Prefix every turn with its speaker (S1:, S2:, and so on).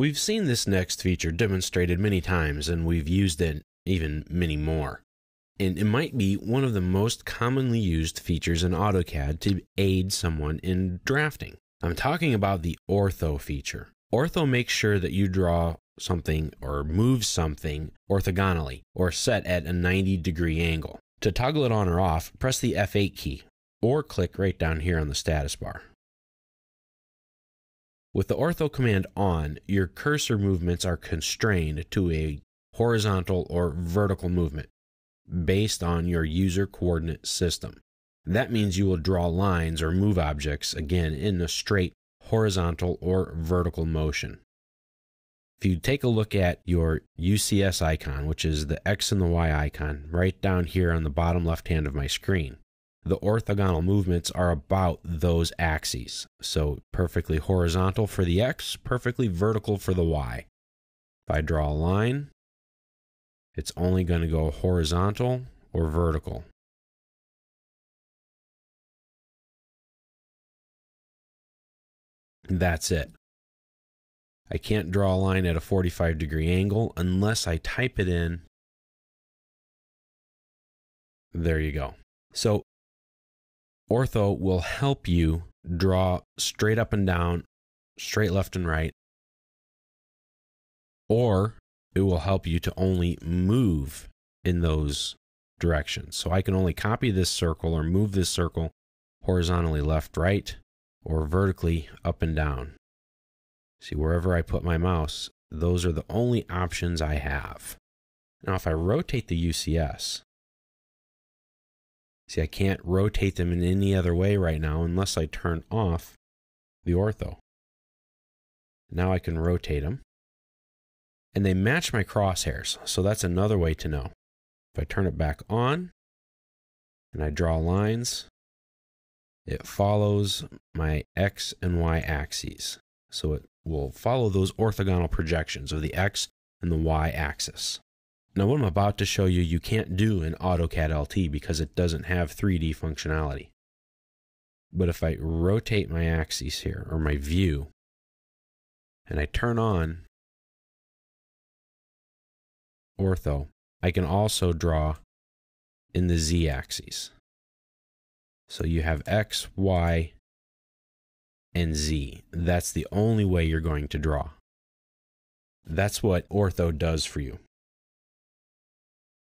S1: We've seen this next feature demonstrated many times and we've used it even many more. And it might be one of the most commonly used features in AutoCAD to aid someone in drafting. I'm talking about the ortho feature. Ortho makes sure that you draw something or move something orthogonally or set at a 90 degree angle. To toggle it on or off, press the F8 key or click right down here on the status bar. With the ortho command on, your cursor movements are constrained to a horizontal or vertical movement based on your user coordinate system. That means you will draw lines or move objects again in a straight horizontal or vertical motion. If you take a look at your UCS icon, which is the X and the Y icon, right down here on the bottom left hand of my screen, the orthogonal movements are about those axes. So perfectly horizontal for the X, perfectly vertical for the Y. If I draw a line, it's only going to go horizontal or vertical. That's it. I can't draw a line at a 45 degree angle unless I type it in. There you go. So, ortho will help you draw straight up and down, straight left and right, or it will help you to only move in those directions. So I can only copy this circle or move this circle horizontally left, right, or vertically up and down. See, wherever I put my mouse, those are the only options I have. Now, if I rotate the UCS, see, I can't rotate them in any other way right now unless I turn off the ortho. Now I can rotate them. And they match my crosshairs, so that's another way to know. If I turn it back on and I draw lines, it follows my X and Y axes. So it will follow those orthogonal projections of the X and the Y axis. Now, what I'm about to show you, you can't do in AutoCAD LT because it doesn't have 3D functionality. But if I rotate my axes here, or my view, and I turn on ortho, I can also draw in the Z axis. So you have X, Y, and Z. That's the only way you're going to draw. That's what ortho does for you.